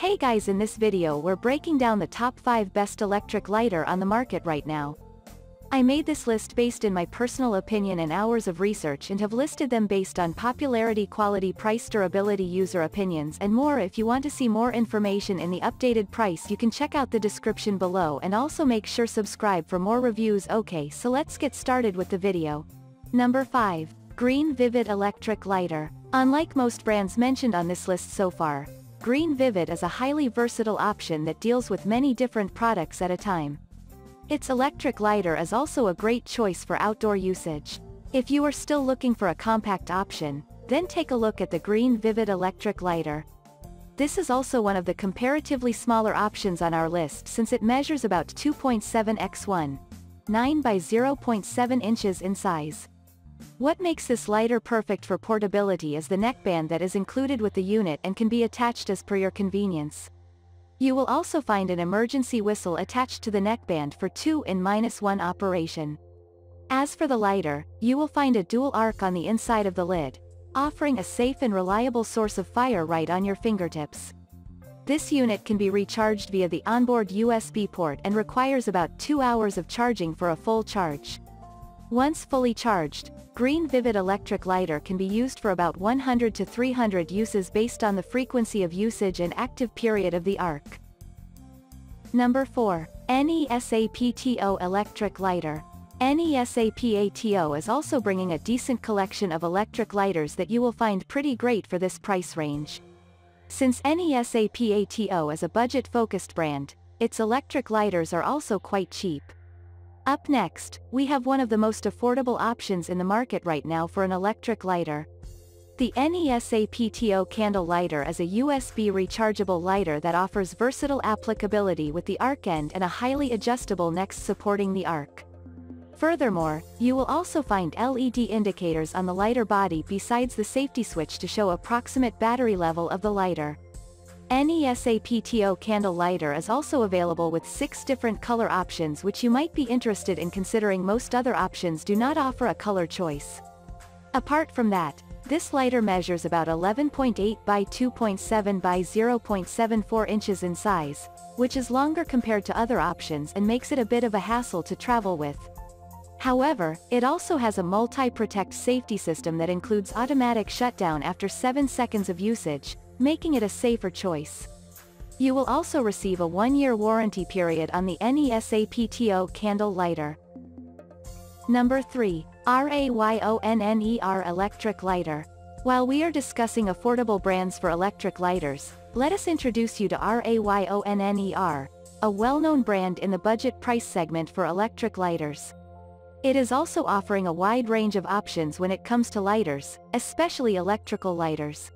Hey guys in this video we're breaking down the top 5 best electric lighter on the market right now. I made this list based in my personal opinion and hours of research and have listed them based on popularity quality price durability user opinions and more if you want to see more information in the updated price you can check out the description below and also make sure subscribe for more reviews okay so let's get started with the video. Number 5. Green Vivid Electric Lighter. Unlike most brands mentioned on this list so far, Green Vivid is a highly versatile option that deals with many different products at a time. Its electric lighter is also a great choice for outdoor usage. If you are still looking for a compact option, then take a look at the Green Vivid electric lighter. This is also one of the comparatively smaller options on our list since it measures about 2.7 x 1, 9 by 0.7 inches in size. What makes this lighter perfect for portability is the neckband that is included with the unit and can be attached as per your convenience. You will also find an emergency whistle attached to the neckband for 2 in minus 1 operation. As for the lighter, you will find a dual arc on the inside of the lid, offering a safe and reliable source of fire right on your fingertips. This unit can be recharged via the onboard USB port and requires about 2 hours of charging for a full charge. Once fully charged, Green Vivid Electric Lighter can be used for about 100 to 300 uses based on the frequency of usage and active period of the arc. Number 4. NESAPTO Electric Lighter. NESAPTO is also bringing a decent collection of electric lighters that you will find pretty great for this price range. Since NESAPTO is a budget-focused brand, its electric lighters are also quite cheap. Up next, we have one of the most affordable options in the market right now for an electric lighter. The NESAPTO candle lighter is a USB rechargeable lighter that offers versatile applicability with the arc end and a highly adjustable next supporting the arc. Furthermore, you will also find LED indicators on the lighter body besides the safety switch to show approximate battery level of the lighter. NESAPTO candle lighter is also available with 6 different color options which you might be interested in considering most other options do not offer a color choice. Apart from that, this lighter measures about 11.8 by 2.7 by 0.74 inches in size, which is longer compared to other options and makes it a bit of a hassle to travel with. However, it also has a multi-protect safety system that includes automatic shutdown after 7 seconds of usage, making it a safer choice. You will also receive a one-year warranty period on the NESAPTO candle lighter. Number 3. RAYONNER Electric Lighter. While we are discussing affordable brands for electric lighters, let us introduce you to RAYONNER, a well-known brand in the budget price segment for electric lighters. It is also offering a wide range of options when it comes to lighters, especially electrical lighters.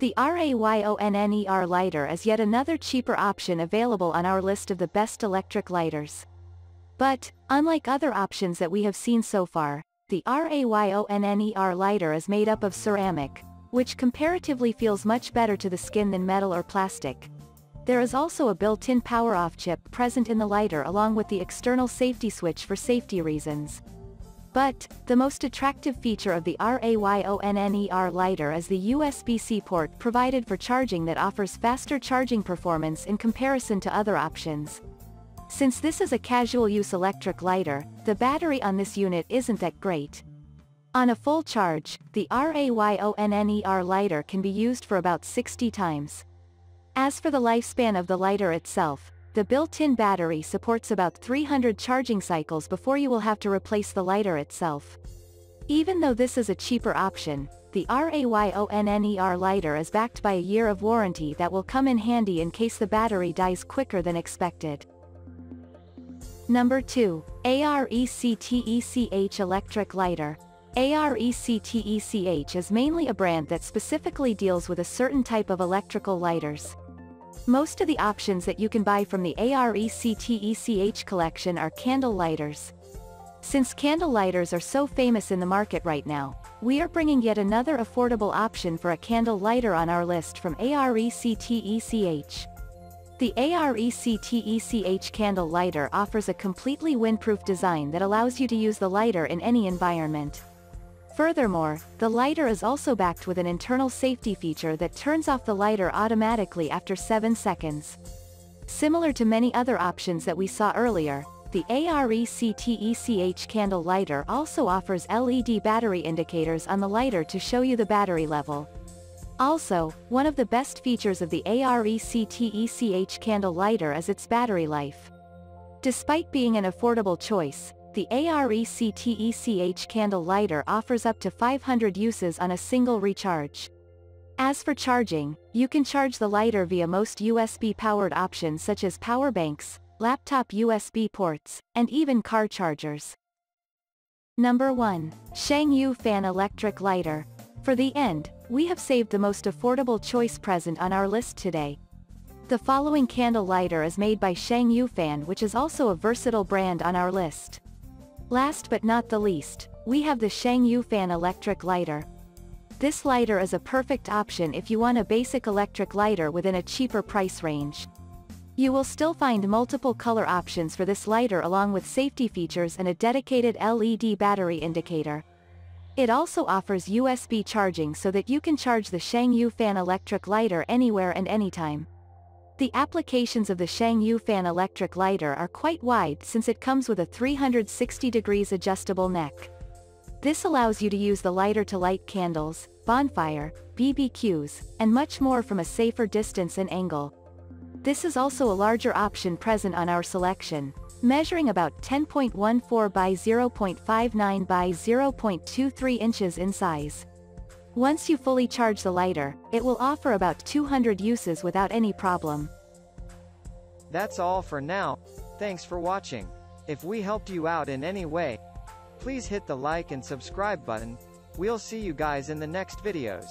The RAYONNER lighter is yet another cheaper option available on our list of the best electric lighters. But, unlike other options that we have seen so far, the RAYONNER lighter is made up of ceramic, which comparatively feels much better to the skin than metal or plastic. There is also a built-in power-off chip present in the lighter along with the external safety switch for safety reasons. But, the most attractive feature of the RAYONNER lighter is the USB-C port provided for charging that offers faster charging performance in comparison to other options. Since this is a casual-use electric lighter, the battery on this unit isn't that great. On a full charge, the RAYONNER lighter can be used for about 60 times. As for the lifespan of the lighter itself, the built-in battery supports about 300 charging cycles before you will have to replace the lighter itself. Even though this is a cheaper option, the RAYONNER lighter is backed by a year of warranty that will come in handy in case the battery dies quicker than expected. Number 2. ARECTECH Electric Lighter. ARECTECH is mainly a brand that specifically deals with a certain type of electrical lighters. Most of the options that you can buy from the ARECTECH collection are candle lighters. Since candle lighters are so famous in the market right now, we are bringing yet another affordable option for a candle lighter on our list from ARECTECH. The ARECTECH candle lighter offers a completely windproof design that allows you to use the lighter in any environment. Furthermore, the lighter is also backed with an internal safety feature that turns off the lighter automatically after 7 seconds. Similar to many other options that we saw earlier, the ARECTECH candle lighter also offers LED battery indicators on the lighter to show you the battery level. Also, one of the best features of the ARECTECH candle lighter is its battery life. Despite being an affordable choice, the ARECTECH candle lighter offers up to 500 uses on a single recharge. As for charging, you can charge the lighter via most USB-powered options such as power banks, laptop USB ports, and even car chargers. Number 1. SHENG YU FAN Electric Lighter. For the end, we have saved the most affordable choice present on our list today. The following candle lighter is made by SHENG YU FAN which is also a versatile brand on our list. Last but not the least, we have the SHENG YU FAN Electric Lighter. This lighter is a perfect option if you want a basic electric lighter within a cheaper price range. You will still find multiple color options for this lighter along with safety features and a dedicated LED battery indicator. It also offers USB charging so that you can charge the SHENG YU FAN electric lighter anywhere and anytime. The applications of the SHENG YU FAN electric lighter are quite wide since it comes with a 360 degrees adjustable neck. This allows you to use the lighter to light candles, bonfire, BBQs, and much more from a safer distance and angle. This is also a larger option present on our selection, measuring about 10.14 by 0.59 by 0.23 inches in size. Once you fully charge the lighter, it will offer about 200 uses without any problem. That's all for now. Thanks for watching. If we helped you out in any way, please hit the like and subscribe button. We'll see you guys in the next videos.